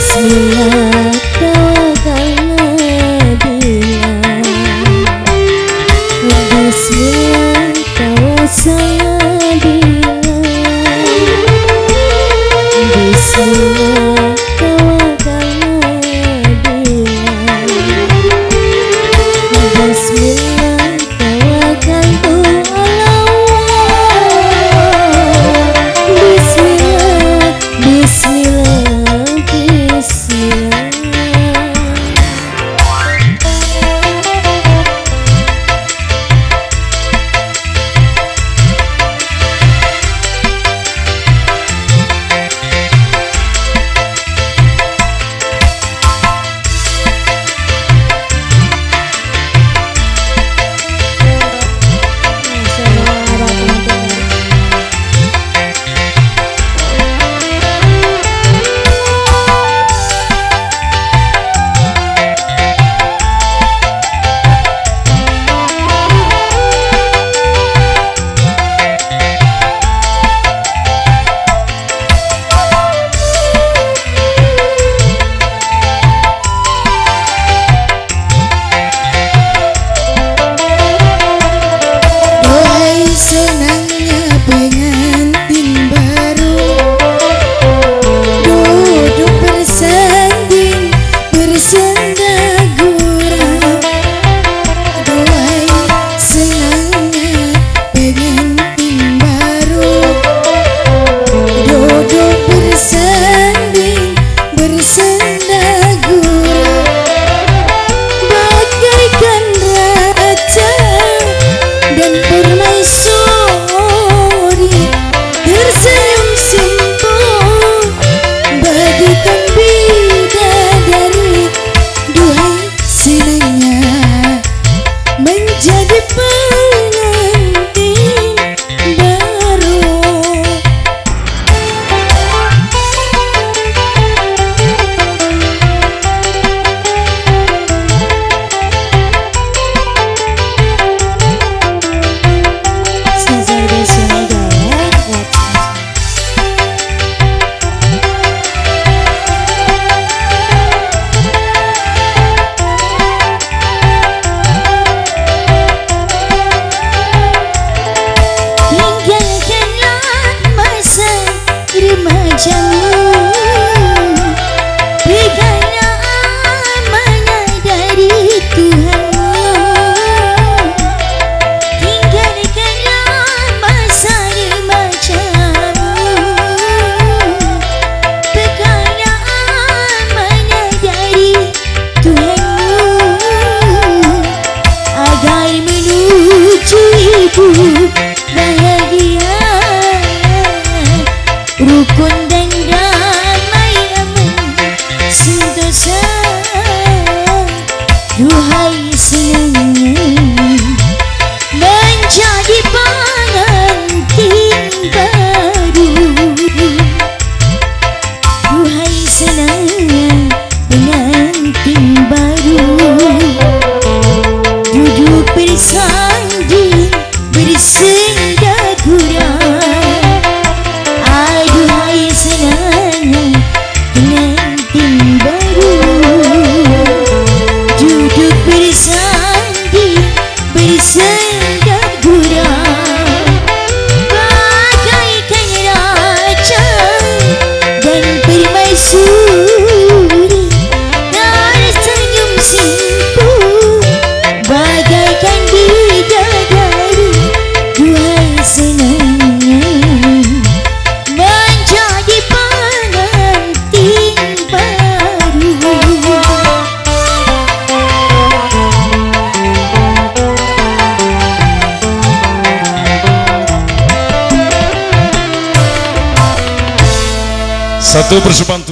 Bismillah, tawakkal hidupku bahagia. Rukun dan damai aman sentosa. Duhai senangnya menjadi bahagia Satu persatuan